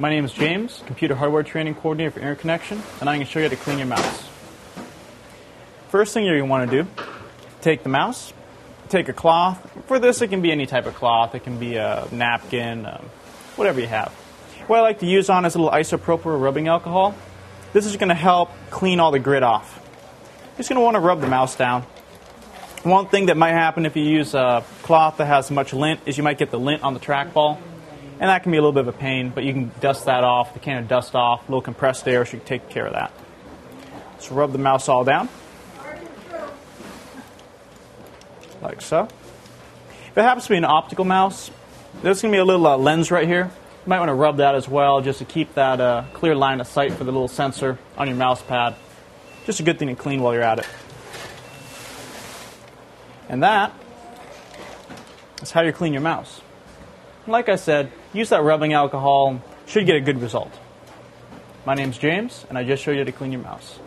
My name is James, Computer Hardware Training Coordinator for Interconnection, and I'm going to show you how to clean your mouse. First thing you're going to want to do, take the mouse, take a cloth. For this, it can be any type of cloth. It can be a napkin, um, whatever you have. What I like to use on is a little isopropyl rubbing alcohol. This is going to help clean all the grit off. You're just going to want to rub the mouse down. One thing that might happen if you use a cloth that has much lint is you might get the lint on the trackball, and that can be a little bit of a pain, but you can dust that off, the can of dust off, a little compressed air should take care of that. So rub the mouse all down. Like so. If it happens to be an optical mouse, there's going to be a little uh, lens right here. You might want to rub that as well just to keep that uh, clear line of sight for the little sensor on your mouse pad. Just a good thing to clean while you're at it. And that is how you clean your mouse. Like I said, use that rubbing alcohol, should get a good result. My name's James, and I just showed you how to clean your mouse.